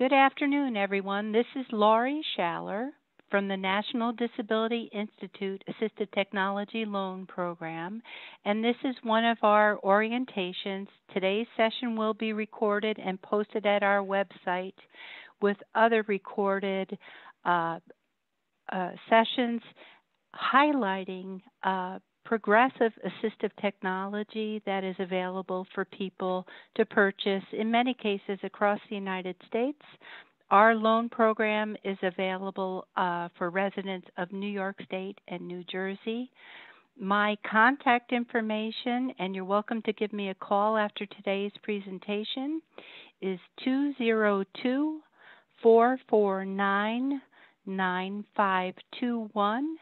Good afternoon, everyone. This is Laurie Schaller from the National Disability Institute Assistive Technology Loan Program, and this is one of our orientations. Today's session will be recorded and posted at our website with other recorded uh, uh, sessions highlighting uh, progressive assistive technology that is available for people to purchase in many cases across the United States. Our loan program is available uh, for residents of New York State and New Jersey. My contact information, and you're welcome to give me a call after today's presentation, is 202 449 9521.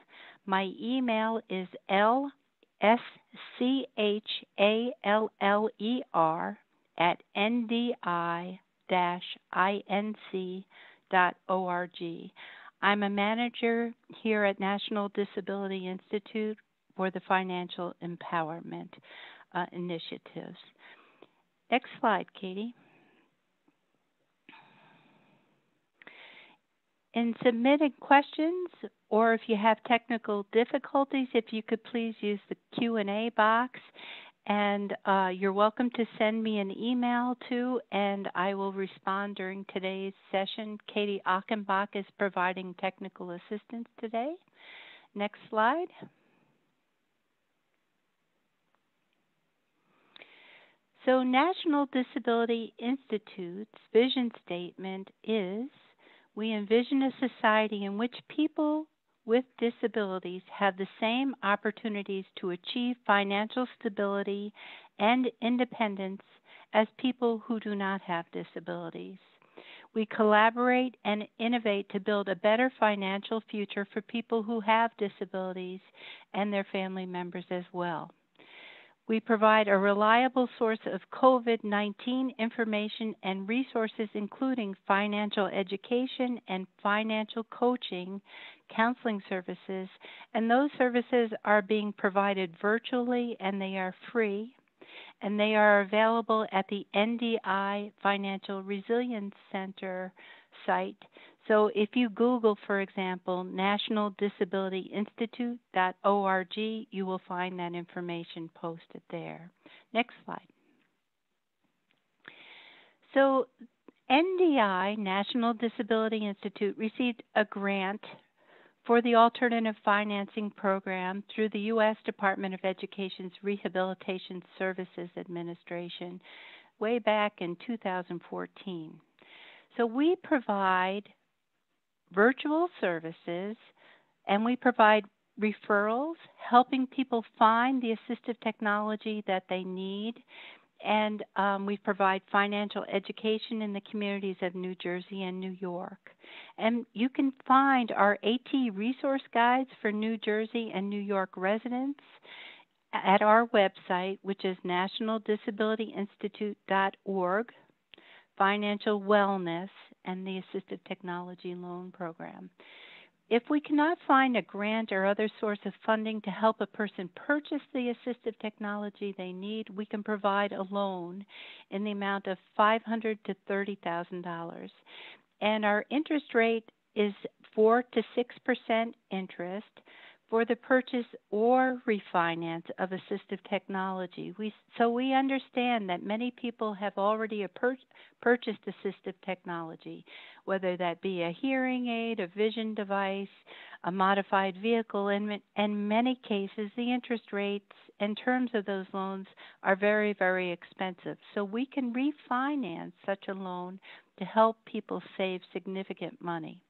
My email is L S C H A L L E R at NDI inc.org. I'm a manager here at National Disability Institute for the Financial Empowerment uh, Initiatives. Next slide, Katie. In submitting questions or if you have technical difficulties, if you could please use the Q&A box and uh, you're welcome to send me an email too, and I will respond during today's session. Katie Achenbach is providing technical assistance today. Next slide. So, National Disability Institute's vision statement is we envision a society in which people with disabilities have the same opportunities to achieve financial stability and independence as people who do not have disabilities. We collaborate and innovate to build a better financial future for people who have disabilities and their family members as well. We provide a reliable source of COVID 19 information and resources, including financial education and financial coaching, counseling services, and those services are being provided virtually and they are free. And they are available at the NDI Financial Resilience Center site so if you Google, for example, National Disability Institute.org, you will find that information posted there. Next slide. So NDI, National Disability Institute, received a grant for the Alternative Financing Program through the U.S. Department of Education's Rehabilitation Services Administration way back in 2014. So we provide virtual services, and we provide referrals, helping people find the assistive technology that they need. And um, we provide financial education in the communities of New Jersey and New York. And you can find our AT resource guides for New Jersey and New York residents at our website, which is nationaldisabilityinstitute.org, financial wellness, and the Assistive Technology Loan Program. If we cannot find a grant or other source of funding to help a person purchase the assistive technology they need, we can provide a loan in the amount of $500 to $30,000. And our interest rate is 4 to 6% interest for the purchase or refinance of assistive technology. We, so we understand that many people have already pur- purchased assistive technology, whether that be a hearing aid, a vision device, a modified vehicle. and in many cases, the interest rates and terms of those loans are very, very expensive. So we can refinance such a loan to help people save significant money.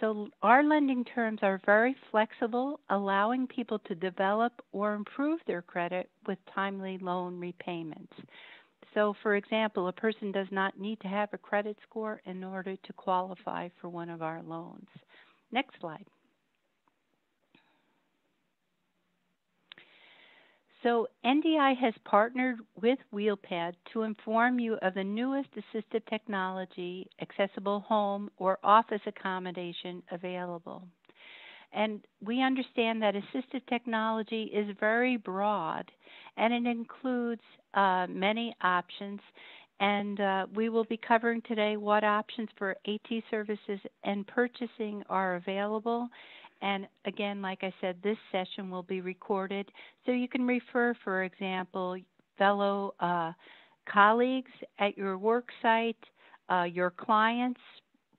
So, our lending terms are very flexible, allowing people to develop or improve their credit with timely loan repayments. So, for example, a person does not need to have a credit score in order to qualify for one of our loans. Next slide. So, NDI has partnered with Wheelpad to inform you of the newest assistive technology, accessible home or office accommodation available. And we understand that assistive technology is very broad and it includes uh, many options. And uh, we will be covering today what options for AT services and purchasing are available. And again, like I said, this session will be recorded so you can refer, for example, fellow uh, colleagues at your work site, uh, your clients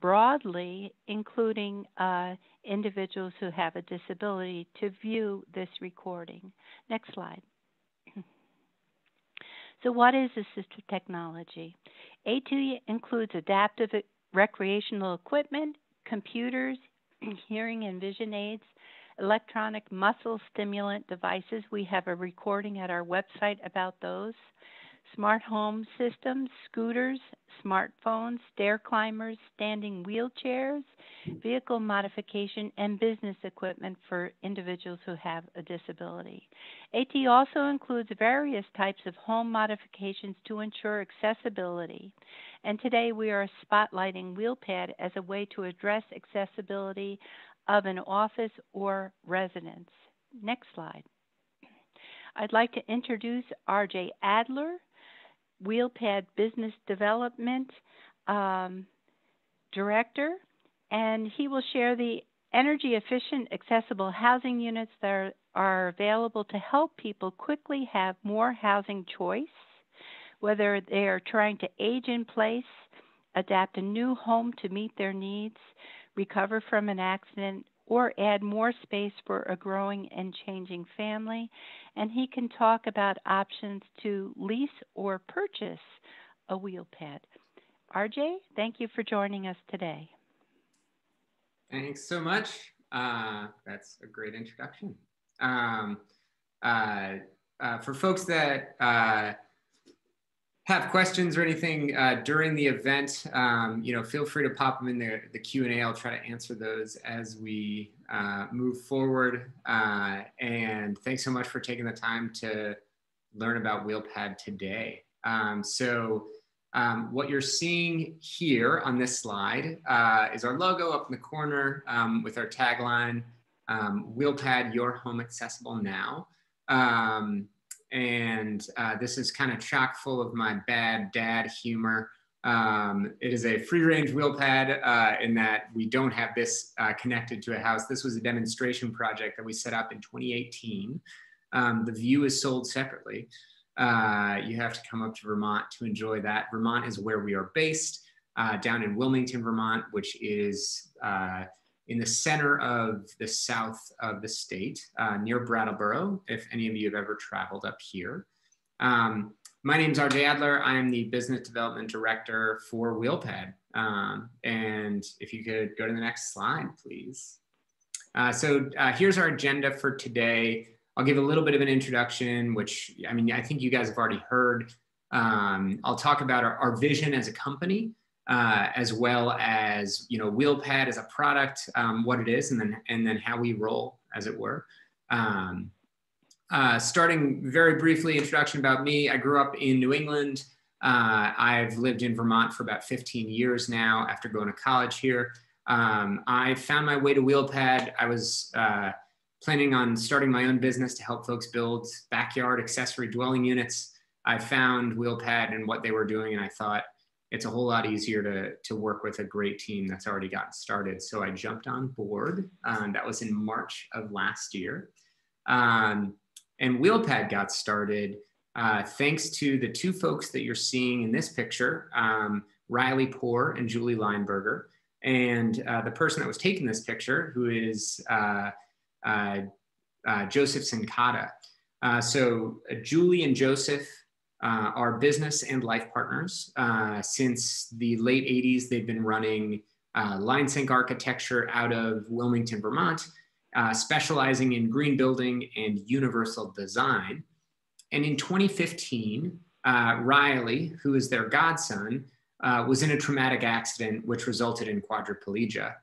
broadly, including uh, individuals who have a disability, to view this recording. Next slide. So, what is assistive technology? AT includes adaptive recreational equipment, computers, hearing and vision aids, electronic muscle stimulant devices. We have a recording at our website about those smart home systems, scooters, smartphones, stair climbers, standing wheelchairs, vehicle modification, and business equipment for individuals who have a disability. AT also includes various types of home modifications to ensure accessibility. And today we are spotlighting WheelPad as a way to address accessibility of an office or residence. Next slide. I'd like to introduce RJ Adler. Wheelpad Business Development um, Director, and he will share the energy efficient, accessible housing units that are, are available to help people quickly have more housing choice, whether they are trying to age in place, adapt a new home to meet their needs, recover from an accident, or add more space for a growing and changing family. And he can talk about options to lease or purchase a wheel pad. RJ, thank you for joining us today. Thanks so much. Uh, that's a great introduction. Um, uh, uh, for folks that uh, have questions or anything uh, during the event, um, you know, feel free to pop them in the, the Q&A. I'll try to answer those as we uh, move forward. Uh, and thanks so much for taking the time to learn about WheelPad today. Um, so um, what you're seeing here on this slide uh, is our logo up in the corner um, with our tagline, um, WheelPad, your home accessible now. Um, and uh, this is kind of chock full of my bad dad humor. Um, it is a free range wheel pad uh, in that we don't have this uh, connected to a house. This was a demonstration project that we set up in 2018. Um, the view is sold separately. Uh, you have to come up to Vermont to enjoy that. Vermont is where we are based, uh, down in Wilmington, Vermont, which is uh, in the center of the south of the state, uh, near Brattleboro, if any of you have ever traveled up here. Um, my name is RJ Adler. I am the business development director for WheelPad. Um, and if you could go to the next slide, please. Uh, so uh, here's our agenda for today. I'll give a little bit of an introduction, which I mean, I think you guys have already heard. Um, I'll talk about our, our vision as a company, uh, as well as you know wheelpad as a product um, what it is and then and then how we roll as it were. Um, uh, starting very briefly introduction about me. I grew up in new england. Uh, i've lived in vermont for about 15 years now after going to college here. Um, i found my way to wheelpad. I was uh, planning on starting my own business to help folks build backyard accessory dwelling units. I found wheelpad and what they were doing and i thought it's a whole lot easier to, to work with a great team that's already gotten started. So I jumped on board. Um, that was in March of last year. Um, and Wheelpad got started uh, thanks to the two folks that you're seeing in this picture, um, Riley Poor and Julie Lineberger. And uh, the person that was taking this picture, who is uh, uh, uh Joseph Cincotta. Uh, so Julie and Joseph uh, are business and life partners. Uh, since the late 80s, they've been running uh, LineSync Architecture out of Wilmington, Vermont, uh, specializing in green building and universal design. And in 2015, uh, Riley, who is their godson, uh, was in a traumatic accident which resulted in quadriplegia.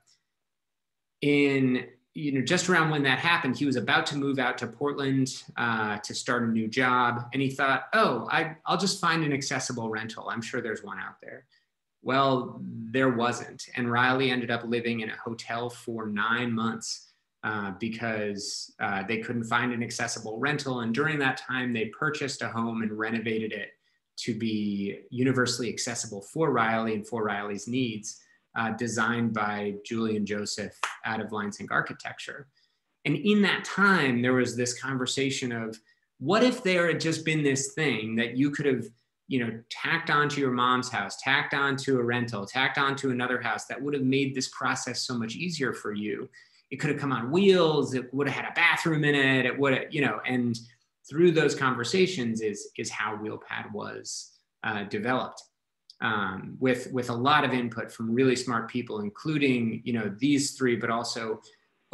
In you know, just around when that happened, he was about to move out to Portland uh, to start a new job. And he thought, oh, I, I'll just find an accessible rental. I'm sure there's one out there. Well, there wasn't. And Riley ended up living in a hotel for nine months uh, because uh, they couldn't find an accessible rental. And during that time, they purchased a home and renovated it to be universally accessible for Riley and for Riley's needs, uh, designed by Julie and Joseph out of LineSync Architecture. And in that time, there was this conversation of what if there had just been this thing that you could have, you know, tacked onto your mom's house, tacked onto a rental, tacked onto another house that would have made this process so much easier for you. It could have come on wheels. It would have had a bathroom in it. It would have, you know, and through those conversations is is how Wheelpad was uh, developed. Um, with with a lot of input from really smart people, including you know these three, but also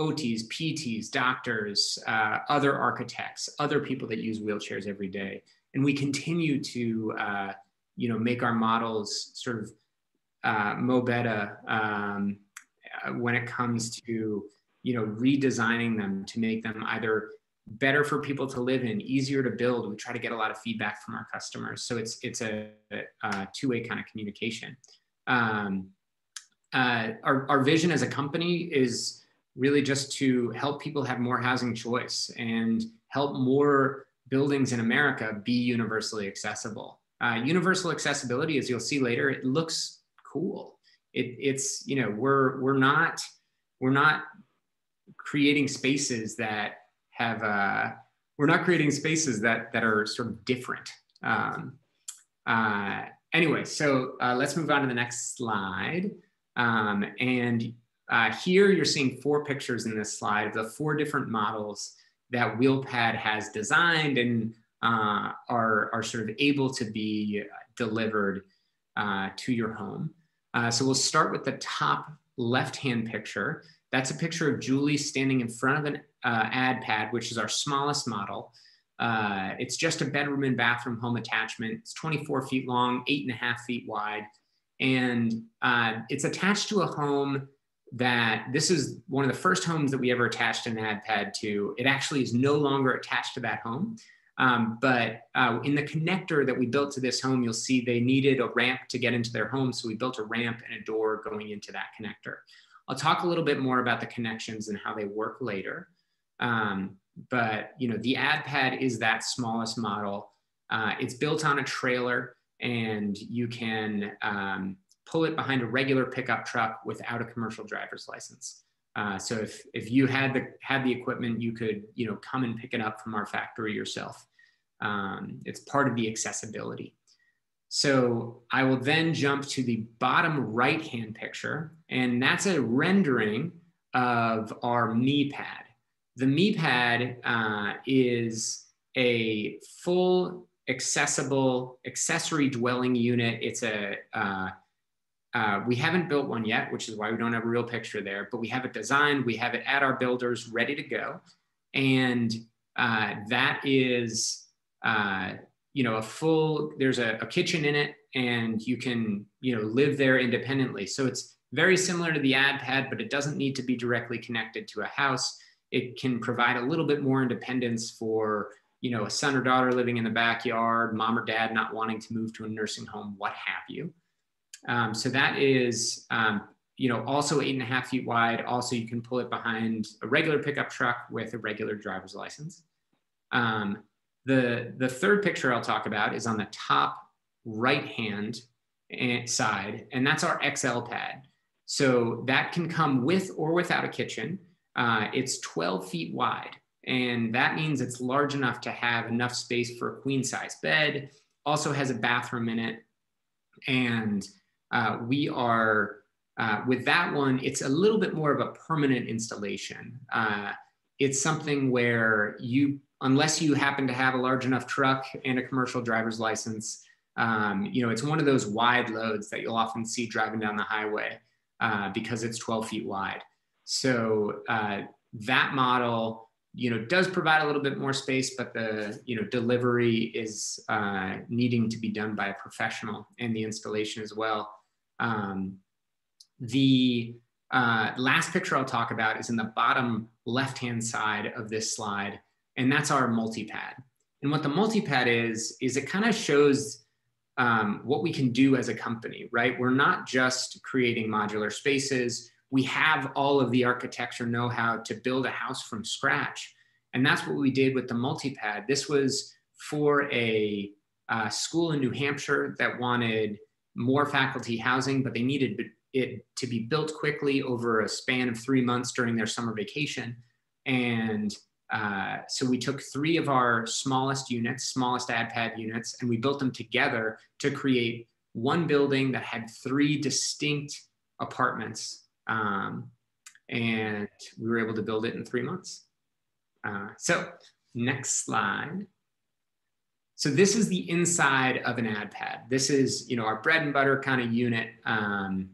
OTs, PTs, doctors, uh, other architects, other people that use wheelchairs every day. And we continue to, uh, you know, make our models sort of uh, mo better um, uh, when it comes to, you know, redesigning them to make them either better for people to live in, easier to build. We try to get a lot of feedback from our customers. So it's, it's a, a two-way kind of communication. Um, uh, our, our vision as a company is really just to help people have more housing choice and help more buildings in America be universally accessible. Uh, universal accessibility, as you'll see later, it looks cool. It, it's you know we're we're not we're not creating spaces that have uh, we're not creating spaces that that are sort of different. Um, uh, anyway, so uh, let's move on to the next slide. Um, and uh, here you're seeing four pictures in this slide of the four different models that Wheelpad has designed and uh, are, are sort of able to be delivered uh, to your home. Uh, so we'll start with the top left-hand picture. That's a picture of Julie standing in front of an uh, ad pad, which is our smallest model. Uh, it's just a bedroom and bathroom home attachment. It's 24 feet long, eight and a half feet wide. And it's attached to a home that this is one of the first homes that we ever attached an ad pad to. It actually is no longer attached to that home. Um, but uh, in the connector that we built to this home, you'll see they needed a ramp to get into their home. So we built a ramp and a door going into that connector. I'll talk a little bit more about the connections and how they work later. Um, but you know, the ad pad is that smallest model. Uh, it's built on a trailer and you can um, pull it behind a regular pickup truck without a commercial driver's license. Uh, so if, if you had the, had the equipment, you could, you know, come and pick it up from our factory yourself. Um, it's part of the accessibility. So I will then jump to the bottom right-hand picture, and that's a rendering of our me pad. The me pad uh, is a full accessible accessory dwelling unit. It's a uh, uh, we haven't built one yet, which is why we don't have a real picture there, but we have it designed, we have it at our builders ready to go. And uh, that is, uh, you know, a full, there's a, a, kitchen in it and you can, you know, live there independently. So it's very similar to the ad pad, but it doesn't need to be directly connected to a house. It can provide a little bit more independence for, you know, a son or daughter living in the backyard, mom or dad not wanting to move to a nursing home, what have you. Um, so that is, um, you know, also eight and a half feet wide. Also, you can pull it behind a regular pickup truck with a regular driver's license. Um, the, the third picture I'll talk about is on the top right hand eh, side, and that's our XL pad. So that can come with or without a kitchen. Uh, it's 12 feet wide, and that means it's large enough to have enough space for a queen size bed. Also has a bathroom in it, and uh, we are, uh, with that one, it's a little bit more of a permanent installation. Uh, it's something where you, unless you happen to have a large enough truck and a commercial driver's license, um, you know, it's one of those wide loads that you'll often see driving down the highway uh, because it's 12 feet wide. So uh, that model, you know, does provide a little bit more space, but the, you know, delivery is uh, needing to be done by a professional and the installation as well. Um, the uh, last picture I'll talk about is in the bottom left-hand side of this slide, and that's our multi-pad. And what the multi-pad is, is it kind of shows um, what we can do as a company, right? We're not just creating modular spaces. We have all of the architecture know-how to build a house from scratch. And that's what we did with the multi-pad. This was for a uh, school in New Hampshire that wanted more faculty housing, but they needed it to be built quickly over a span of three months during their summer vacation. And uh, so we took three of our smallest units, smallest AdPad units, and we built them together to create one building that had three distinct apartments. Um, and we were able to build it in three months. Uh, so next slide. So this is the inside of an AdPad. This is, you know, our bread and butter kind of unit. Um,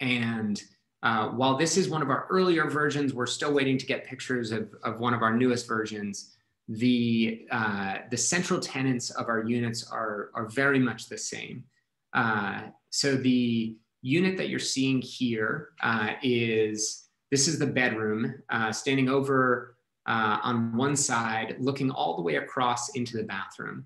and uh, while this is one of our earlier versions, we're still waiting to get pictures of, of one of our newest versions. The, uh, the central tenants of our units are, are very much the same. Uh, so the unit that you're seeing here uh, is this is the bedroom uh, standing over on one side, looking all the way across into the bathroom.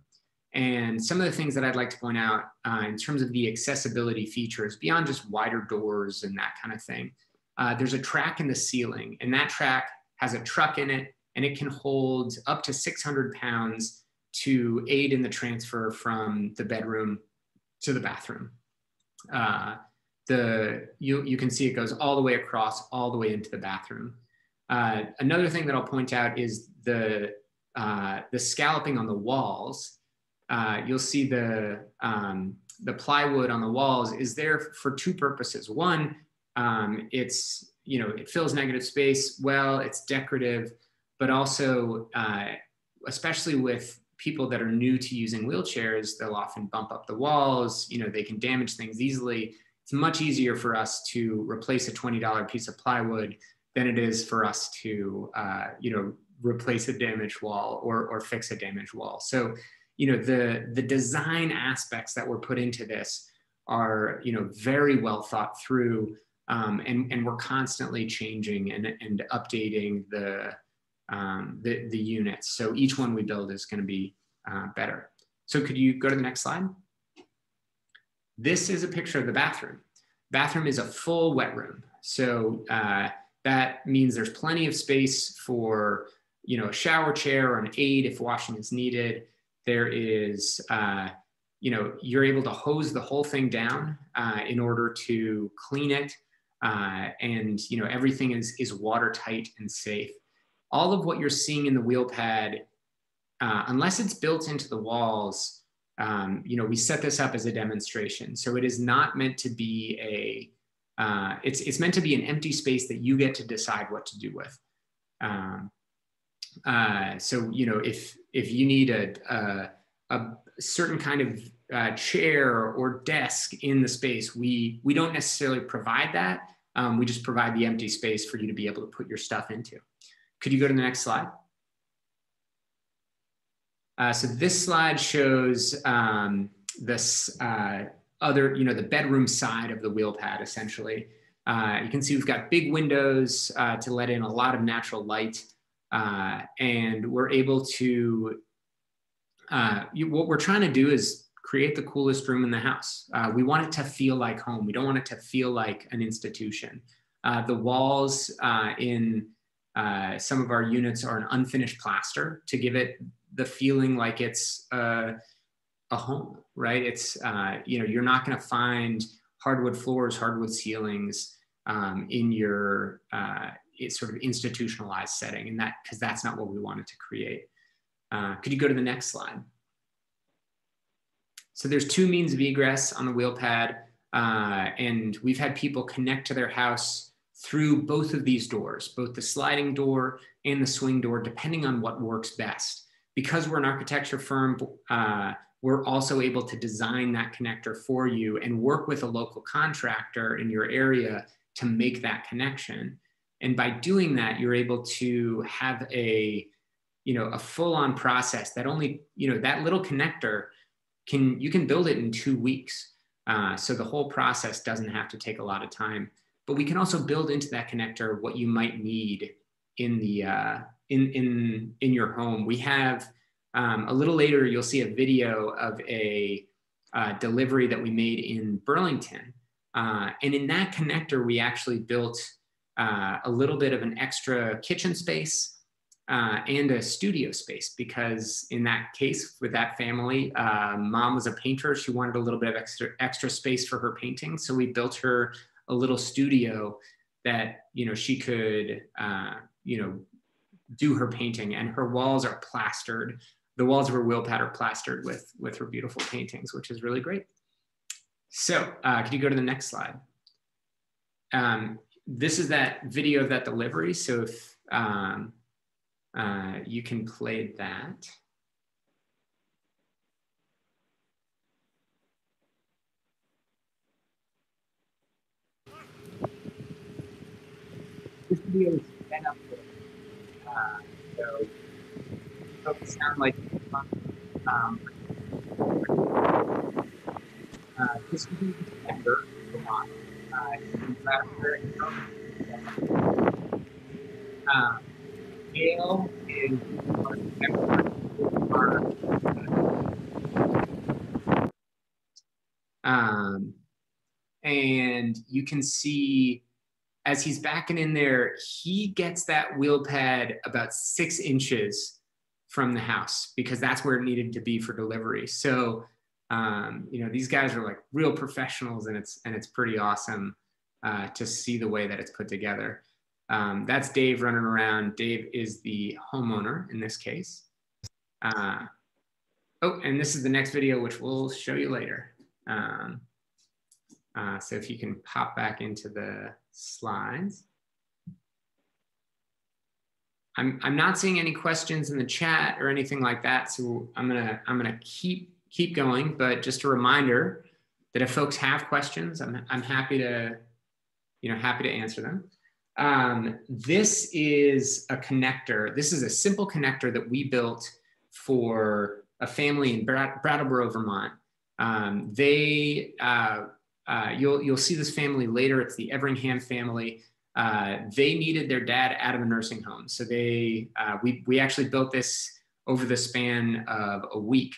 And some of the things that I'd like to point out uh, in terms of the accessibility features, beyond just wider doors and that kind of thing, uh, there's a track in the ceiling, and that track has a truck in it, and it can hold up to 600 pounds to aid in the transfer from the bedroom to the bathroom. Uh, the you, you can see it goes all the way across, all the way into the bathroom. Uh, another thing that I'll point out is the uh, the scalloping on the walls uh, you'll see the, um, the plywood on the walls is there for two purposes. One, um, it's, you know, it fills negative space well, it's decorative, but also, uh, especially with people that are new to using wheelchairs, they'll often bump up the walls, you know, they can damage things easily. It's much easier for us to replace a $20 piece of plywood than it is for us to, uh, you know, replace a damaged wall or, or fix a damaged wall. So you know the the design aspects that were put into this are you know very well thought through um, and and we're constantly changing and and updating the um, the the units. So each one we build is going to be uh, better. So could you go to the next slide? This is a picture of the bathroom. Bathroom is a full wet room. So uh, that means there's plenty of space for you know a shower chair or an aid if washing is needed there is, uh, you know, you're able to hose the whole thing down uh, in order to clean it. Uh, and, you know, everything is, is watertight and safe. All of what you're seeing in the wheel pad, uh, unless it's built into the walls, um, you know, we set this up as a demonstration. So it is not meant to be a, uh, it's, it's meant to be an empty space that you get to decide what to do with. Um, uh, so you know, if if you need a a, a certain kind of uh, chair or desk in the space, we we don't necessarily provide that. Um, we just provide the empty space for you to be able to put your stuff into. Could you go to the next slide? Uh, so this slide shows um, this uh, other, you know, the bedroom side of the wheel pad, essentially. Uh, you can see we've got big windows uh, to let in a lot of natural light. Uh, and we're able to, uh, you, what we're trying to do is create the coolest room in the house. Uh, we want it to feel like home. We don't want it to feel like an institution. Uh, the walls uh, in some of our units are an unfinished plaster to give it the feeling like it's a home, right? It's, you know, you're not going to find hardwood floors, hardwood ceilings um, in your sort of institutionalized setting and that because that's not what we wanted to create. Uh, could you go to the next slide? So there's two means of egress on the wheel pad uh, and we've had people connect to their house through both of these doors, both the sliding door and the swing door, depending on what works best. Because we're an architecture firm, uh, we're also able to design that connector for you and work with a local contractor in your area to make that connection. And by doing that, you're able to have a, you know, a full-on process that only, you know, that little connector can, you can build it in two weeks. Uh, so the whole process doesn't have to take a lot of time. But we can also build into that connector what you might need in the uh, in in in your home. We have um, a little later you'll see a video of a uh, delivery that we made in Burlington, uh, and in that connector we actually built uh, a little bit of an extra kitchen space. uh, and a studio space because in that case with that family uh, mom was a painter. She wanted a little bit of extra extra space for her painting. So we built her a little studio that you know she could uh, you know do her painting. And her walls are plastered. The walls of her wheel pad are plastered with with her beautiful paintings which is really great. So uh, could you go to the next slide? Um, this is that video of that delivery so if um, uh, you can play that. This video is been up there. Uh, so it sound like um, uh, this would be the standard is um, and you can see as he's backing in there, he gets that wheel pad about six inches from the house because that's where it needed to be for delivery. So, um, you know, these guys are like real professionals, and it's and it's pretty awesome uh, to see the way that it's put together. Um, that's Dave running around. Dave is the homeowner in this case. Uh, oh, and this is the next video, which we'll show you later. Um, uh, so if you can pop back into the slides. I'm, I'm not seeing any questions in the chat or anything like that. So I'm gonna, I'm gonna keep, keep going, but just a reminder that if folks have questions, I'm, I'm happy to, you know, happy to answer them. Um, this is a connector. This is a simple connector that we built for a family in Brattleboro, Vermont. Um, they, uh, uh, you'll, you'll see this family later. It's the Everingham family. Uh, they needed their dad out of a nursing home. So they, uh, we, we actually built this over the span of a week.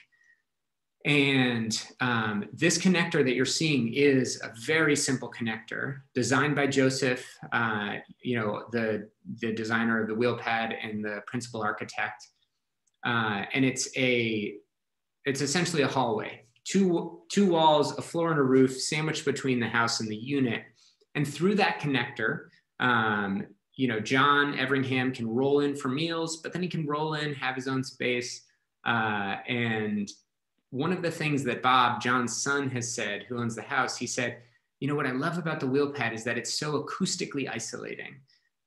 And um, this connector that you're seeing is a very simple connector designed by Joseph, uh, you know, the, the designer of the wheel pad and the principal architect. Uh, and it's a, it's essentially a hallway, two, two walls, a floor and a roof sandwiched between the house and the unit. And through that connector, um, you know, John Everingham can roll in for meals, but then he can roll in, have his own space, uh, and one of the things that Bob, John's son, has said, who owns the house, he said, You know, what I love about the wheel pad is that it's so acoustically isolating.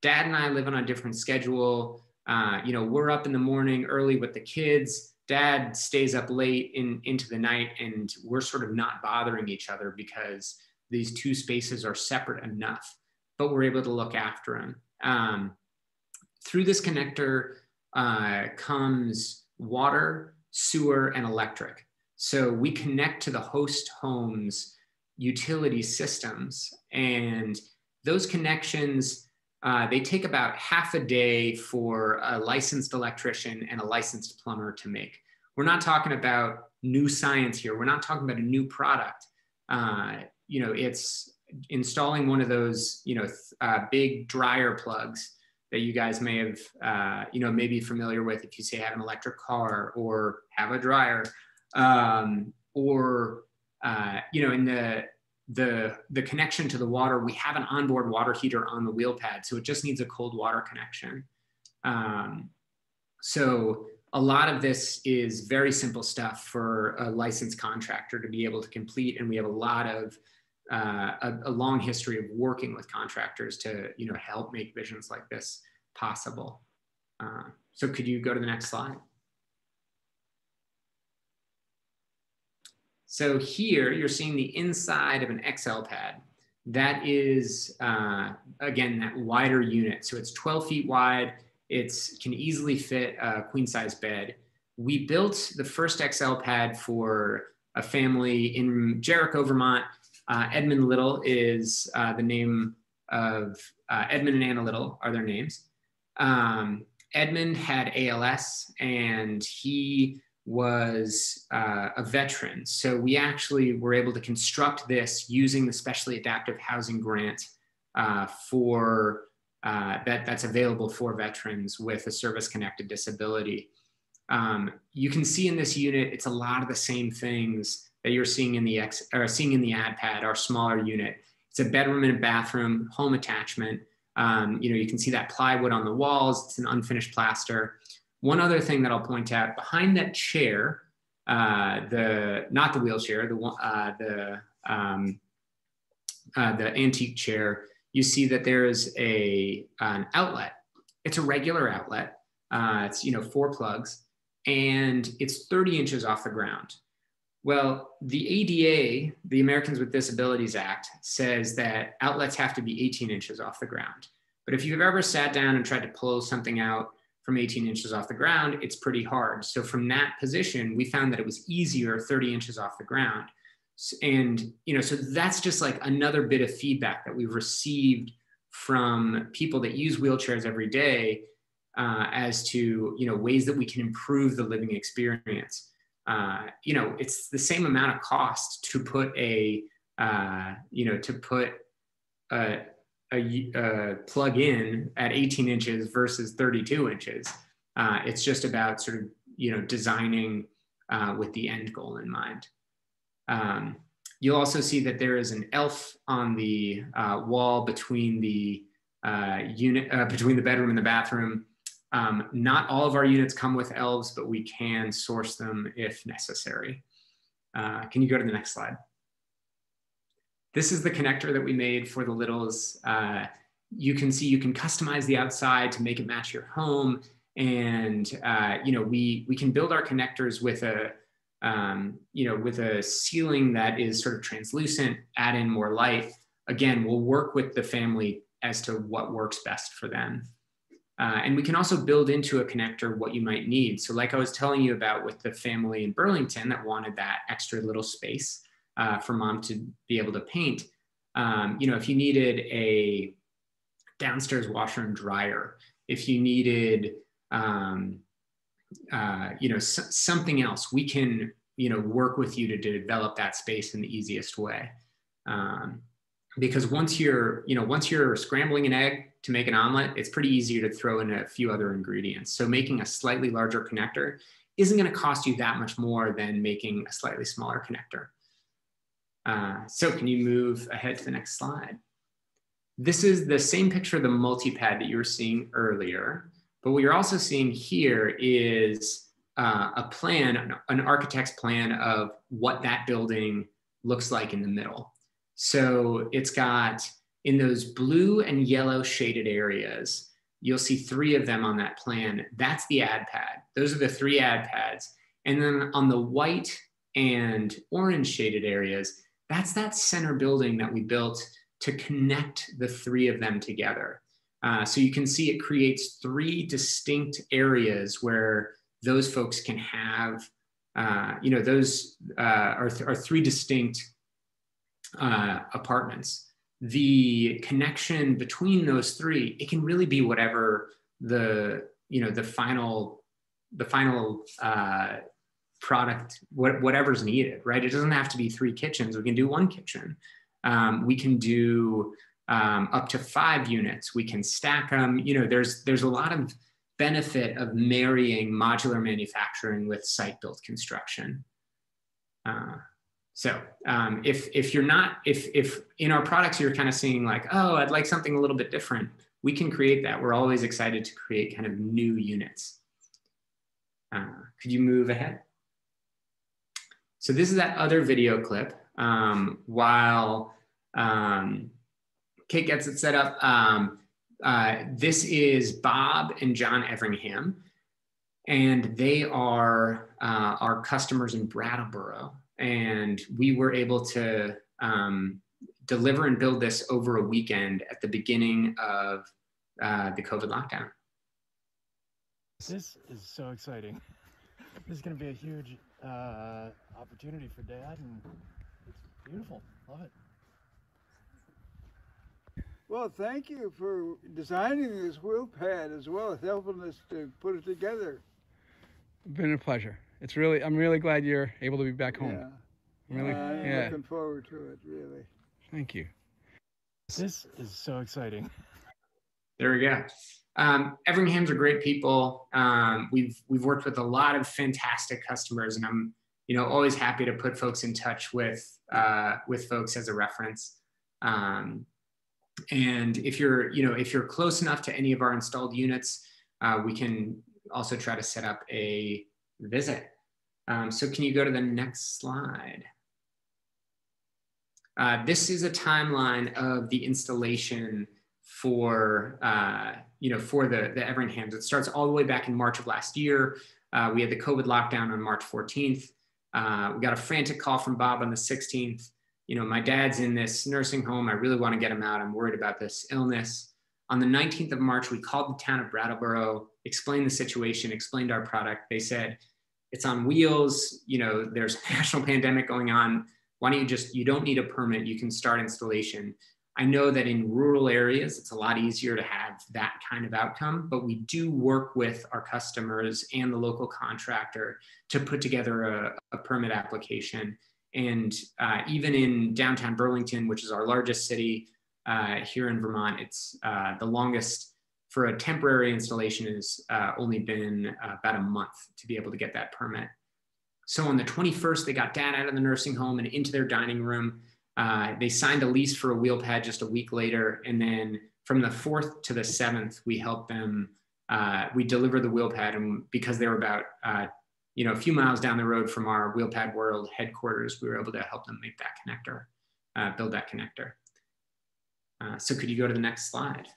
Dad and I live on a different schedule. Uh, you know, we're up in the morning early with the kids. Dad stays up late in, into the night, and we're sort of not bothering each other because these two spaces are separate enough, but we're able to look after him. Um, through this connector uh, comes water, sewer, and electric. So we connect to the host home's utility systems, and those connections uh, they take about half a day for a licensed electrician and a licensed plumber to make. We're not talking about new science here. We're not talking about a new product. Uh, you know, it's installing one of those, you know, uh, big dryer plugs that you guys may have, uh, you know, may be familiar with if you say have an electric car or have a dryer um, or uh, you know in the the the connection to the water we have an onboard water heater on the wheel pad so it just needs a cold water connection. Um, so a lot of this is very simple stuff for a licensed contractor to be able to complete and we have a lot of uh, a, a, long history of working with contractors to you know help make visions like this possible. Uh, so could you go to the next slide So here you're seeing the inside of an XL pad. That is, uh, again, that wider unit. So it's 12 feet wide. It can easily fit a queen size bed. We built the first XL pad for a family in Jericho, Vermont. Uh, Edmund Little is uh, the name of uh, Edmund and Anna Little are their names. Um, Edmund had ALS and he was uh, a veteran. So we actually were able to construct this using the specially adapted housing grant uh, for uh, that that's available for veterans with a service-connected disability. Um, you can see in this unit, it's a lot of the same things that you're seeing in the or seeing in the AdPad, our smaller unit. It's a bedroom and a bathroom, home attachment. Um, you know, you can see that plywood on the walls. It's an unfinished plaster. One other thing that I'll point out behind that chair, uh, the not the wheelchair, the uh, the um, uh, the antique chair, you see that there is a an outlet. It's a regular outlet. Uh, it's you know four plugs, and it's 30 inches off the ground. Well, the ADA, the Americans with Disabilities Act, says that outlets have to be 18 inches off the ground. But if you've ever sat down and tried to pull something out from 18 inches off the ground, it's pretty hard. So from that position, we found that it was easier 30 inches off the ground. And, you know, so that's just like another bit of feedback that we've received from people that use wheelchairs every day uh, as to, you know, ways that we can improve the living experience uh, you know, it's the same amount of cost to put a, uh, you know, to put a, a, a, plug in at 18 inches versus 32 inches. Uh, it's just about sort of, you know, designing uh, with the end goal in mind. Um, you'll also see that there is an elf on the uh, wall between the uh, unit, between the bedroom and the bathroom. Um, not all of our units come with elves, but we can source them if necessary. Uh, can you go to the next slide? This is the connector that we made for the littles. Uh, you can see you can customize the outside to make it match your home. And uh, you know, we, we can build our connectors with a, um, you know, with a ceiling that is sort of translucent, add in more light. Again, we'll work with the family as to what works best for them. Uh, and we can also build into a connector what you might need. So like I was telling you about with the family in Burlington that wanted that extra little space uh, for mom to be able to paint, um, you know, if you needed a downstairs washer and dryer, if you needed, um, uh, you know, something else, we can, you know, work with you to develop that space in the easiest way. Um, because once you're, you know, once you're scrambling an egg to make an omelet, it's pretty easy to throw in a few other ingredients. So making a slightly larger connector isn't going to cost you that much more than making a slightly smaller connector. Uh, so can you move ahead to the next slide? This is the same picture of the multi-pad that you were seeing earlier, but what you're also seeing here is uh, a plan, an architect's plan of what that building looks like in the middle. So it's got in those blue and yellow shaded areas, you'll see three of them on that plan. That's the ad pad. Those are the three ad pads. And then on the white and orange shaded areas, that's that center building that we built to connect the three of them together. Uh, so you can see it creates three distinct areas where those folks can have, uh, you know, those uh, are, th are three distinct uh, apartments, the connection between those three, it can really be whatever the you know the final the final uh, product what, whatever's needed right it doesn't have to be three kitchens we can do one kitchen um, we can do um, up to five units we can stack them you know there's there's a lot of benefit of marrying modular manufacturing with site built construction uh, so um, if if you're not if if in our products you're kind of seeing like oh I'd like something a little bit different, we can create that. We're always excited to create kind of new units. Uh, could you move ahead? So this is that other video clip. Um, while um, Kate gets it set up, um, uh, this is Bob and John Everingham, and they are uh, our customers in Brattleboro and we were able to um, deliver and build this over a weekend at the beginning of uh, the COVID lockdown. This is so exciting. This is going to be a huge uh, opportunity for Dad, and it's beautiful. Love it. Well, thank you for designing this wheel pad as well as helping us to put it together. Been a pleasure it's really I'm really glad you're able to be back home. Yeah. Really, uh, I'm yeah. looking forward to it. Really. Thank you. This is so exciting. There we go. Um, Everingham's are great people. Um, we've we've worked with a lot of fantastic customers, and I'm you know always happy to put folks in touch with uh, with folks as a reference. Um, and if you're you know if you're close enough to any of our installed units, uh, we can also try to set up a visit. Um, so can you go to the next slide? Uh, this is a timeline of the installation for uh, you know for the the Everinghams. It starts all the way back in March of last year. Uh, we had the COVID lockdown on March 14th. Uh, we got a frantic call from Bob on the 16th. You know, my dad's in this nursing home. I really want to get him out. I'm worried about this illness. On the 19th of March, we called the town of Brattleboro, explained the situation, explained our product. They said, it's on wheels. You know, there's a national pandemic going on. Why don't you just, you don't need a permit. You can start installation. I know that in rural areas, it's a lot easier to have that kind of outcome, but we do work with our customers and the local contractor to put together a, a permit application. And uh, even in downtown Burlington, which is our largest city uh, here in Vermont, it's uh, the longest for a temporary installation has uh, only been about a month to be able to get that permit. So on the 21st, they got dad out of the nursing home and into their dining room. Uh, they signed a lease for a wheel pad just a week later. And then from the 4th to the 7th, we helped them, uh, we delivered the wheel pad. And because they were about, uh, you know, a few miles down the road from our wheel pad world headquarters, we were able to help them make that connector, uh, build that connector. Uh, so could you go to the next slide?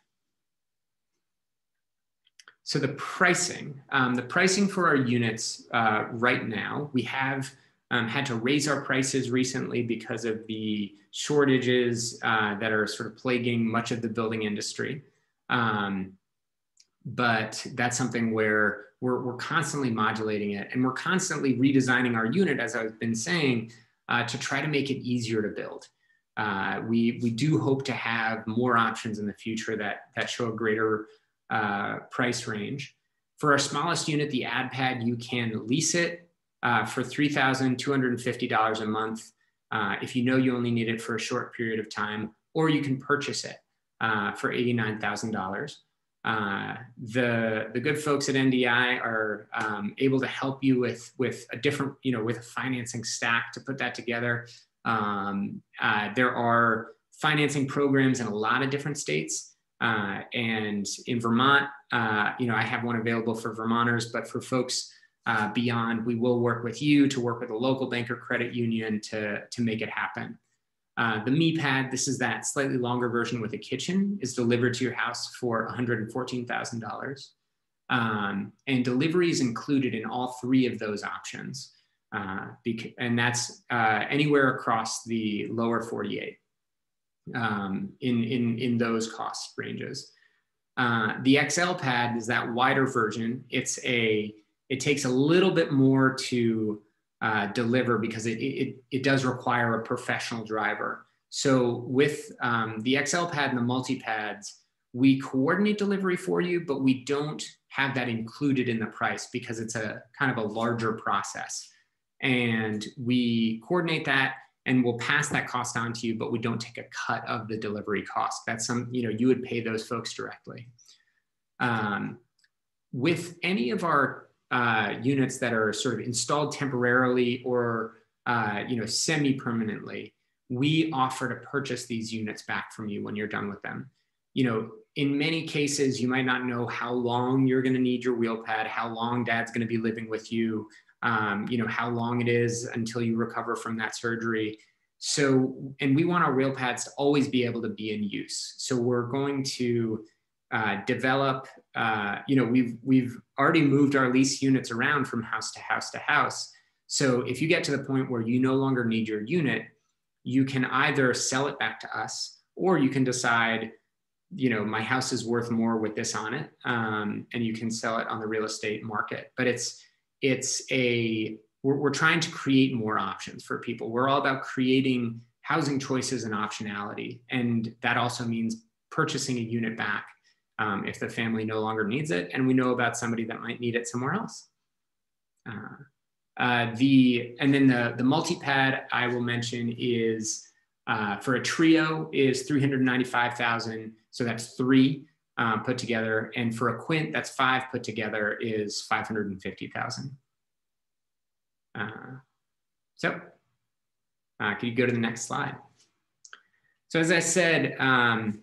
So the pricing, um, the pricing for our units right now, we have um, had to raise our prices recently because of the shortages uh, that are sort of plaguing much of the building industry. Um, but that's something where we're, we're constantly modulating it and we're constantly redesigning our unit, as I've been saying, uh, to try to make it easier to build. Uh, we, we do hope to have more options in the future that, that show a greater uh, price range. For our smallest unit, the ad pad, you can lease it uh, for $3,250 a month uh, if you know you only need it for a short period of time, or you can purchase it uh, for $89,000. Uh, the the good folks at NDI are um, able to help you with with a different you know with a financing stack to put that together. Um, uh, there are financing programs in a lot of different states, and in Vermont, you know I have one available for Vermonters, but for folks uh, beyond, we will work with you to work with a local bank or credit union to, to make it happen. Uh, the MePad, this is that slightly longer version with a kitchen, is delivered to your house for $114,000. Um, and delivery is included in all three of those options. Uh, and that's uh, anywhere across the lower 48 um, in, in, in those cost ranges. Uh, the XL pad is that wider version. It's a it takes a little bit more to uh, deliver because it, it, it does require a professional driver. So with um, the XL pad and the multi pads, we coordinate delivery for you, but we don't have that included in the price because it's a kind of a larger process. And we coordinate that and we'll pass that cost on to you, but we don't take a cut of the delivery cost. That's some, you know, you would pay those folks directly. Um, with any of our uh, units that are sort of installed temporarily or uh, you know semi-permanently, we offer to purchase these units back from you when you're done with them. You know, in many cases, you might not know how long you're going to need your wheel pad, how long dad's going to be living with you, um, you know, how long it is until you recover from that surgery. So, and we want our wheel pads to always be able to be in use. So we're going to uh, develop. Uh, you know, we've we've already moved our lease units around from house to house to house. So if you get to the point where you no longer need your unit, you can either sell it back to us, or you can decide, you know, my house is worth more with this on it, um, and you can sell it on the real estate market. But it's it's a we're, we're trying to create more options for people. We're all about creating housing choices and optionality, and that also means purchasing a unit back um, if the family no longer needs it, and we know about somebody that might need it somewhere else. Uh, uh, the and then the the multi-pad I will mention is uh, for a trio is 395,000. So that's three. uh, put together. And for a quint, that's five put together is 550,000. Uh, so uh, can you go to the next slide? So as I said, um,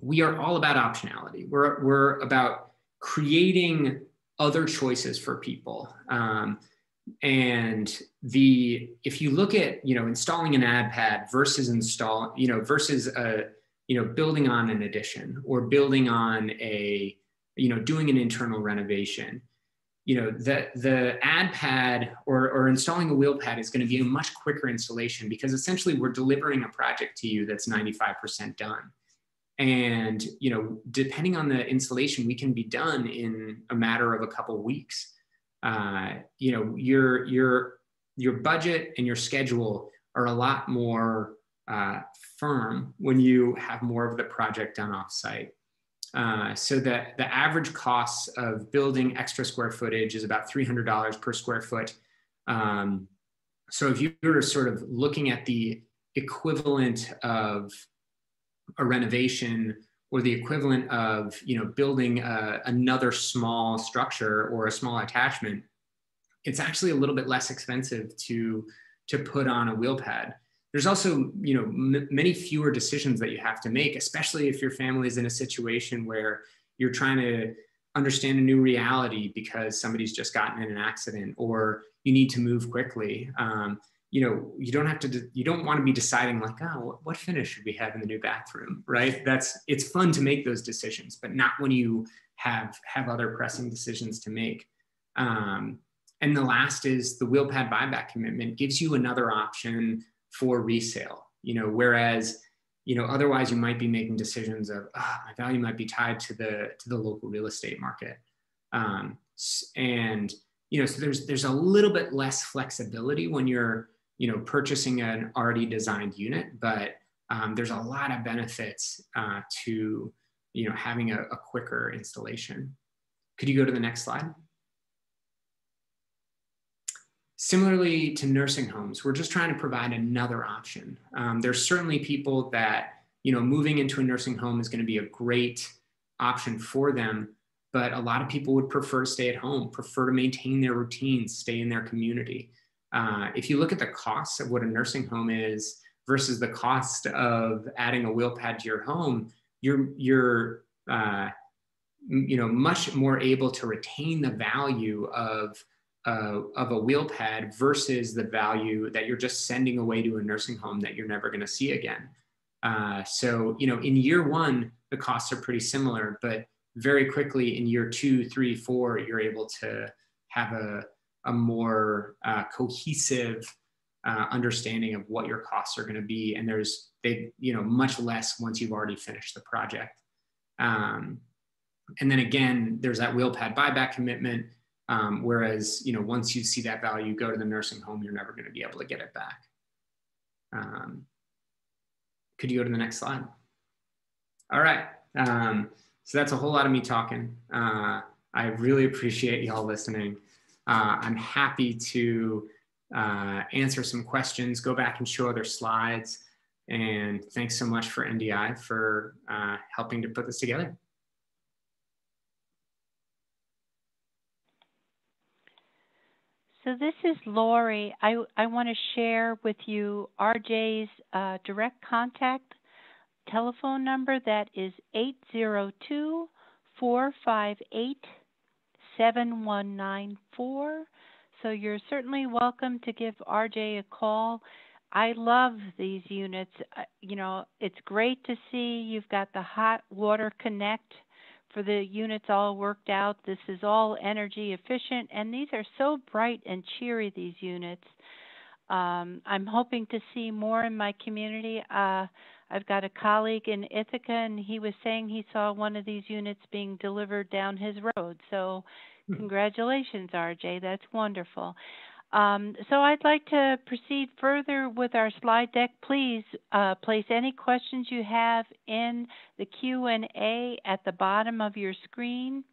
we are all about optionality. We're, we're about creating other choices for people. Um, and the if you look at you know installing an ad pad versus install you know versus a you know building on an addition or building on a you know doing an internal renovation you know the the ad pad or, or installing a wheel pad is going to be a much quicker installation because essentially we're delivering a project to you that's 95% done and you know depending on the installation we can be done in a matter of a couple weeks. Uh, you know your your your budget and your schedule are a lot more uh, firm when you have more of the project done offsite. Uh, so that the average cost of building extra square footage is about $300 per square foot. Um, so if you're sort of looking at the equivalent of a renovation or the equivalent of you know building a, another small structure or a small attachment it's actually a little bit less expensive to to put on a wheel pad. There's also you know m- many fewer decisions that you have to make especially if your family is in a situation where you're trying to understand a new reality because somebody's just gotten in an accident or you need to move quickly. Um, you know you don't have to you don't want to be deciding like oh what finish should we have in the new bathroom? Right? That's it's fun to make those decisions but not when you have have other pressing decisions to make. Um, and the last is the wheel pad buyback commitment gives you another option for resale you know whereas you know otherwise you might be making decisions of oh, my value might be tied to the to the local real estate market. Um, and you know so there's there's a little bit less flexibility when you're you know, purchasing an already designed unit, but um, there's a lot of benefits uh, to, you know, having a, a quicker installation. Could you go to the next slide? Similarly to nursing homes, we're just trying to provide another option. Um, there's certainly people that, you know, moving into a nursing home is going to be a great option for them, but a lot of people would prefer to stay at home, prefer to maintain their routines, stay in their community. Uh, if you look at the costs of what a nursing home is versus the cost of adding a wheel pad to your home, you're you're uh, you know much more able to retain the value of uh, of a wheel pad versus the value that you're just sending away to a nursing home that you're never going to see again. Uh, so you know in year one the costs are pretty similar, but very quickly in year two, three, four, you're able to have a a more uh, cohesive uh, understanding of what your costs are going to be and there's they you know much less once you've already finished the project. Um, and then again there's that wheel pad buyback commitment um, whereas you know once you see that value go to the nursing home you're never going to be able to get it back. Um, could you go to the next slide? All right um, so that's a whole lot of me talking. Uh, i really appreciate y'all listening uh, I'm happy to uh, answer some questions, go back and show other slides. And thanks so much for NDI for uh, helping to put this together. So this is Lori. I, I want to share with you RJ's uh, direct contact telephone number that is 802 458 7194. So you're certainly welcome to give RJ a call. I love these units. Uh, you know, it's great to see you've got the hot water connect for the units all worked out. This is all energy efficient, and these are so bright and cheery, these units. Um, I'm hoping to see more in my community. Uh, I've got a colleague in Ithaca, and he was saying he saw one of these units being delivered down his road. So, hmm. congratulations, RJ. That's wonderful. Um, so I'd like to proceed further with our slide deck. Please uh, place any questions you have in the Q&A at the bottom of your screen.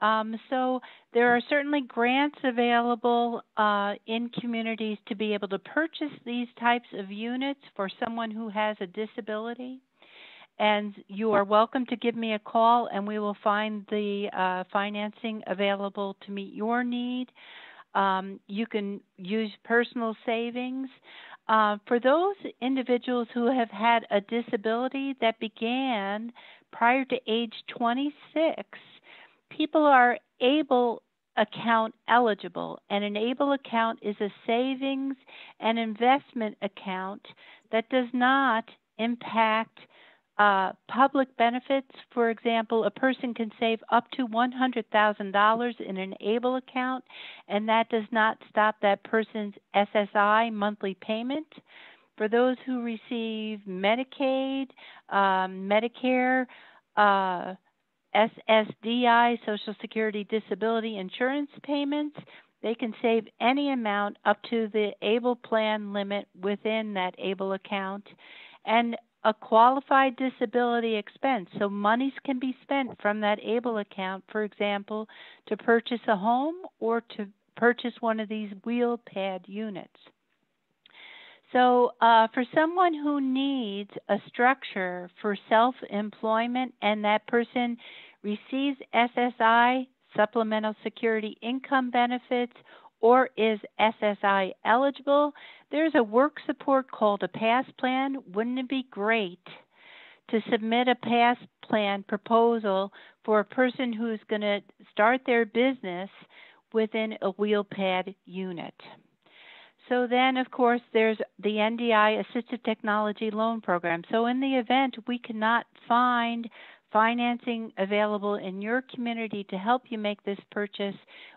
Um, so there are certainly grants available uh, in communities to be able to purchase these types of units for someone who has a disability. and you are welcome to give me a call and we will find the uh, financing available to meet your need. Um, you can use personal savings. Uh, for those individuals who have had a disability that began prior to age 26, people are able account eligible. And an ABLE account is a savings and investment account that does not impact uh, public benefits. For example, a person can save up to $100,000 in an ABLE account, and that does not stop that person's SSI monthly payment. For those who receive Medicaid, um, Medicare, uh, SSDI, Social Security Disability Insurance payments, they can save any amount up to the ABLE plan limit within that ABLE account. And a qualified disability expense. So monies can be spent from that ABLE account, for example, to purchase a home or to purchase one of these wheel pad units. So, uh, for someone who needs a structure for self employment and that person receives SSI, supplemental security income benefits, or is SSI eligible, there's a work support called a PASS plan. Wouldn't it be great to submit a PASS plan proposal for a person who's going to start their business within a wheel pad unit? So then, of course, there's the NDI Assistive Technology Loan Program. So in the event we cannot find financing available in your community to help you make this purchase,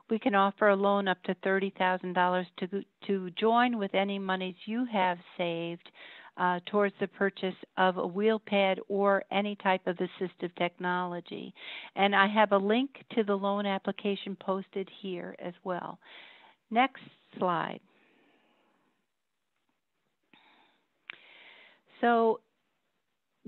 we can offer a loan up to $30,000 to, to join with any monies you have saved uh, towards the purchase of a wheel pad or any type of assistive technology. And I have a link to the loan application posted here as well. Next slide. So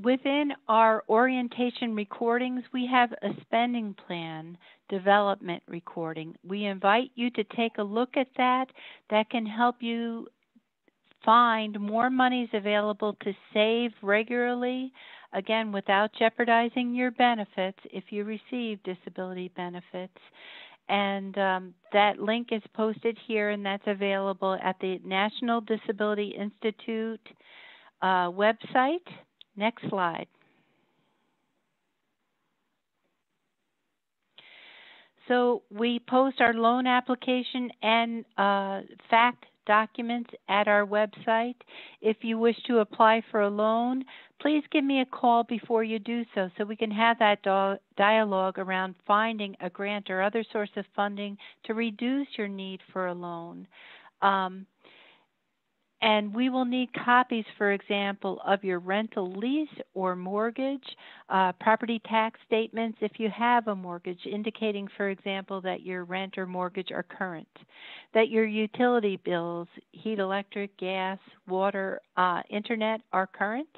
within our orientation recordings, we have a spending plan development recording. We invite you to take a look at that. That can help you find more monies available to save regularly, again, without jeopardizing your benefits if you receive disability benefits. And um, that link is posted here, and that's available at the National Disability Institute uh, website. Next slide. So we post our loan application and uh, fact documents at our website. If you wish to apply for a loan, please give me a call before you do so so we can have that dialogue around finding a grant or other source of funding to reduce your need for a loan. Um, and we will need copies, for example, of your rental lease or mortgage, uh, property tax statements if you have a mortgage, indicating, for example, that your rent or mortgage are current, that your utility bills, heat, electric, gas, water, uh, internet are current.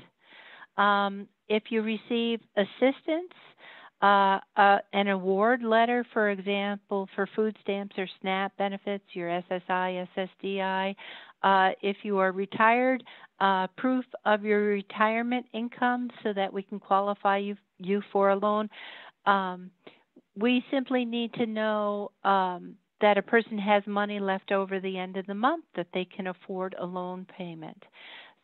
Um, if you receive assistance, uh, uh, an award letter, for example, for food stamps or SNAP benefits, your SSI, SSDI, uh, if you are retired, uh, proof of your retirement income so that we can qualify you, you for a loan. Um, we simply need to know um, that a person has money left over the end of the month that they can afford a loan payment.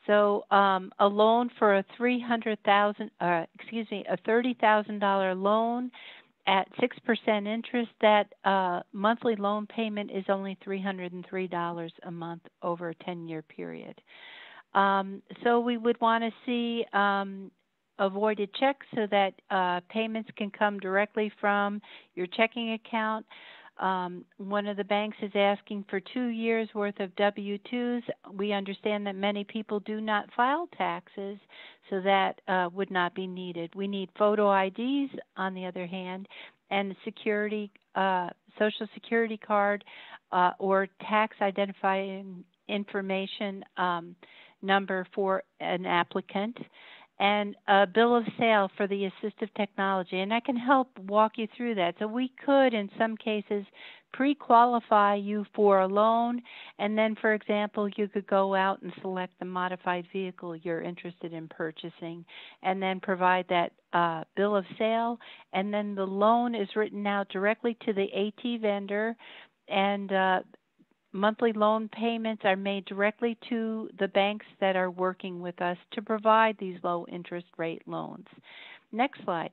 So um, a loan for a three hundred thousand, uh, excuse me, a thirty thousand dollar loan at 6% interest, that uh, monthly loan payment is only $303 a month over a 10 year period. Um, so we would want to see um, avoided checks so that uh, payments can come directly from your checking account. Um, one of the banks is asking for two years worth of W 2s. We understand that many people do not file taxes, so that uh, would not be needed. We need photo IDs, on the other hand, and security, uh, social security card uh, or tax identifying information um, number for an applicant. And a bill of sale for the assistive technology. And I can help walk you through that. So we could, in some cases, pre-qualify you for a loan and then for example you could go out and select the modified vehicle you're interested in purchasing and then provide that uh, bill of sale and then the loan is written out directly to the AT vendor and uh, monthly loan payments are made directly to the banks that are working with us to provide these low interest rate loans. Next slide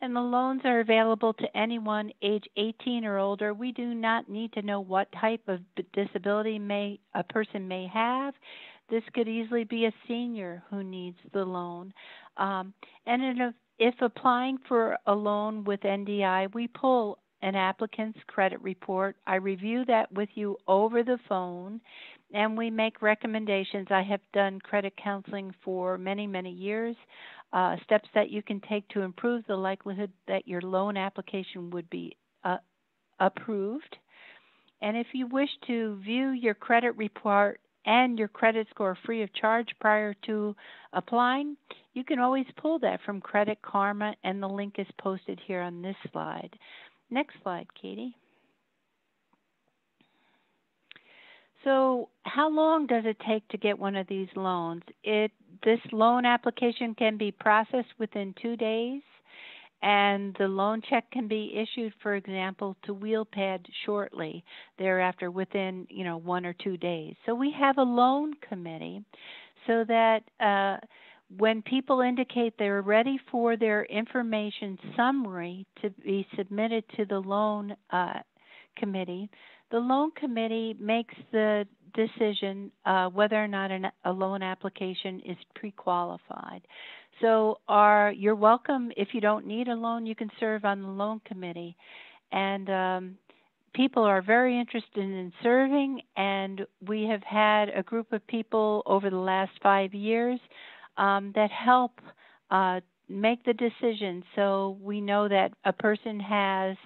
and the loans are available to anyone age 18 or older. We do not need to know what type of disability may a person may have. This could easily be a senior who needs the loan. Um, and if, if applying for a loan with NDI, we pull an applicant's credit report. I review that with you over the phone and we make recommendations. I have done credit counseling for many, many years uh, steps that you can take to improve the likelihood that your loan application would be uh, approved. And if you wish to view your credit report and your credit score free of charge prior to applying, you can always pull that from Credit Karma, and the link is posted here on this slide. Next slide, Katie. So, how long does it take to get one of these loans? It this loan application can be processed within 2 days and the loan check can be issued for example to wheelpad shortly thereafter within, you know, 1 or 2 days. So we have a loan committee so that uh, when people indicate they're ready for their information summary to be submitted to the loan uh, committee, the loan committee makes the decision uh, whether or not an, a loan application is pre-qualified. So, are you're welcome if you don't need a loan, you can serve on the loan committee, and um, people are very interested in serving. And we have had a group of people over the last five years um, that help uh, make the decision. So we know that a person has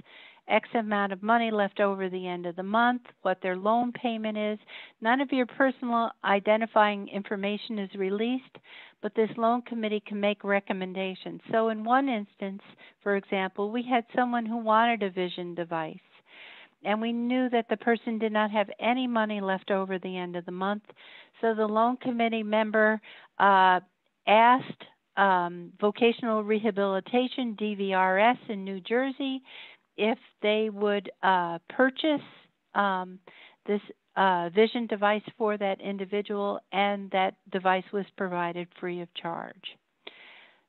X amount of money left over the end of the month, what their loan payment is. None of your personal identifying information is released, but this loan committee can make recommendations. So, in one instance, for example, we had someone who wanted a vision device. And we knew that the person did not have any money left over the end of the month. So the loan committee member uh, asked um, Vocational Rehabilitation, DVRS in New Jersey, if they would uh, purchase um, this uh, vision device for that individual, and that device was provided free of charge.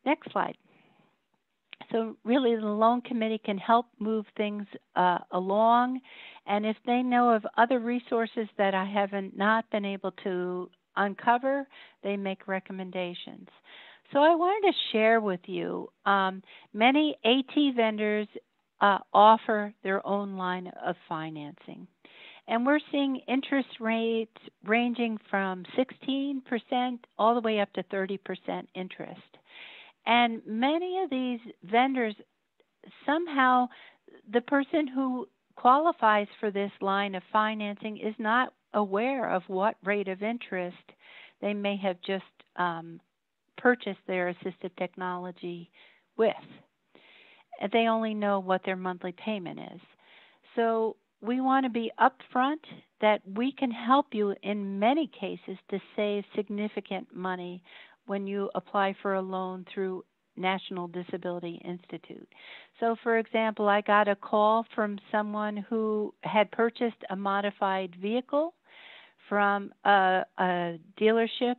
Next slide. So, really, the loan committee can help move things uh, along, and if they know of other resources that I haven't not been able to uncover, they make recommendations. So I wanted to share with you um, many AT vendors uh, offer their own line of financing. And we're seeing interest rates ranging from 16% all the way up to 30% interest. And many of these vendors, somehow, the person who qualifies for this line of financing is not aware of what rate of interest they may have just um, purchased their assistive technology with they only know what their monthly payment is. So we want to be upfront that we can help you in many cases to save significant money when you apply for a loan through National Disability Institute. So, for example, I got a call from someone who had purchased a modified vehicle from a, a dealership,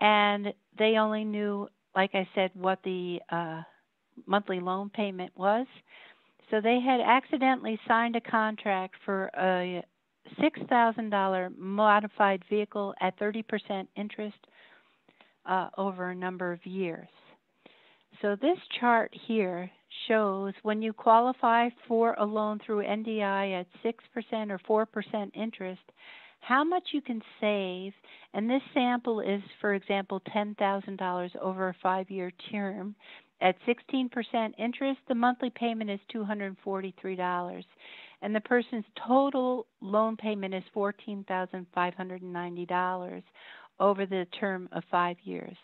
and they only knew, like I said, what the uh, monthly loan payment was. So they had accidentally signed a contract for a $6,000 modified vehicle at 30% interest uh, over a number of years. So this chart here shows when you qualify for a loan through NDI at 6% or 4% interest, how much you can save. And this sample is, for example, $10,000 over a five year term. At 16% interest, the monthly payment is $243, and the person's total loan payment is $14,590 over the term of five years.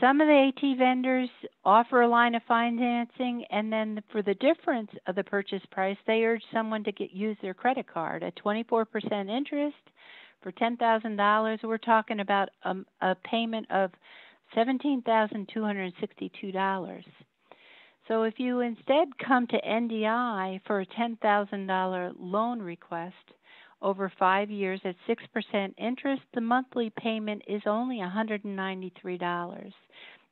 Some of the AT vendors offer a line of financing, and then for the difference of the purchase price, they urge someone to get use their credit card at 24% interest for $10,000. We're talking about a, a payment of $17,262. So if you instead come to NDI for a $10,000 loan request over five years at 6% interest, the monthly payment is only $193.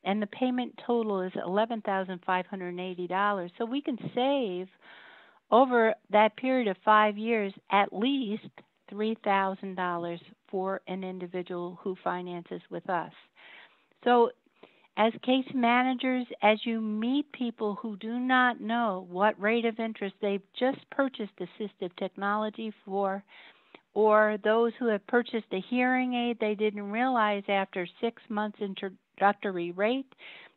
And the payment total is $11,580. So we can save over that period of five years at least $3,000 for an individual who finances with us. So as case managers, as you meet people who do not know what rate of interest they've just purchased assistive technology for, or those who have purchased a hearing aid they didn't realize after six months introductory rate,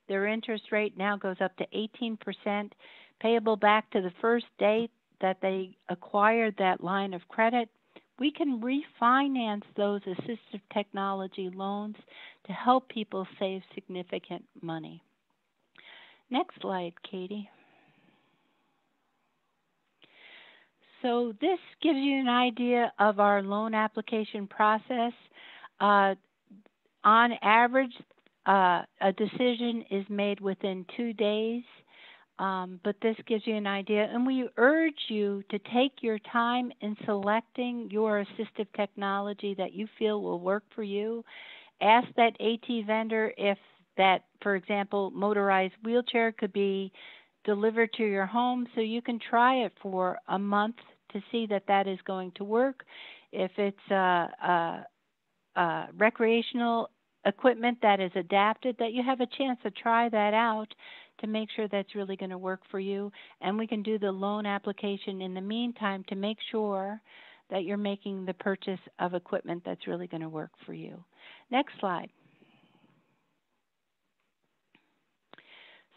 their interest rate now goes up to 18%, payable back to the first date that they acquired that line of credit we can refinance those assistive technology loans to help people save significant money. Next slide, Katie. So this gives you an idea of our loan application process. Uh, on average, uh, a decision is made within two days. Um, but this gives you an idea. And we urge you to take your time in selecting your assistive technology that you feel will work for you. Ask that AT vendor if that, for example, motorized wheelchair could be delivered to your home so you can try it for a month to see that that is going to work. If it's a, a, a recreational equipment that is adapted, that you have a chance to try that out to make sure that's really going to work for you. And we can do the loan application in the meantime to make sure that you're making the purchase of equipment that's really going to work for you. Next slide.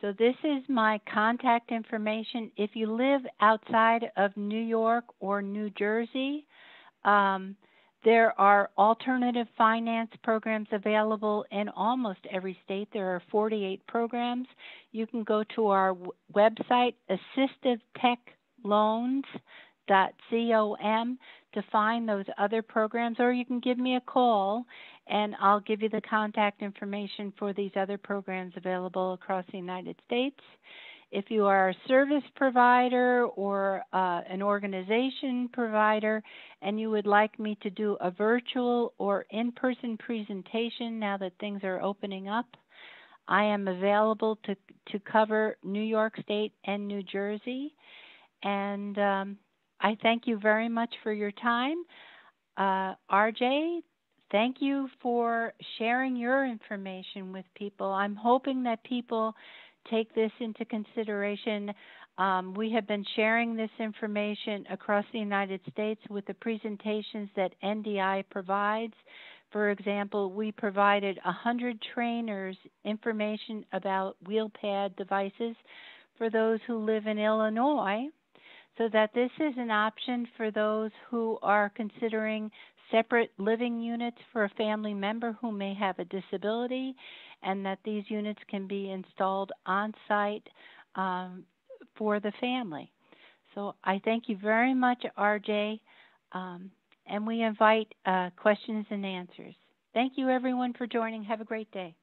So this is my contact information. If you live outside of New York or New Jersey, um, there are alternative finance programs available in almost every state. There are 48 programs. You can go to our website, assistivetechloans.com, to find those other programs, or you can give me a call and I'll give you the contact information for these other programs available across the United States. If you are a service provider or uh, an organization provider and you would like me to do a virtual or in person presentation now that things are opening up, I am available to, to cover New York State and New Jersey. And um, I thank you very much for your time. Uh, RJ, thank you for sharing your information with people. I'm hoping that people take this into consideration. Um, we have been sharing this information across the United States with the presentations that NDI provides. For example, we provided 100 trainers information about wheelpad devices for those who live in Illinois so that this is an option for those who are considering separate living units for a family member who may have a disability and that these units can be installed on site um, for the family. So I thank you very much, RJ, um, and we invite uh, questions and answers. Thank you, everyone, for joining. Have a great day.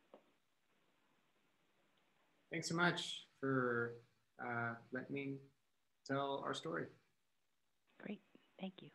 Thanks so much for uh, letting me tell our story. Great. Thank you.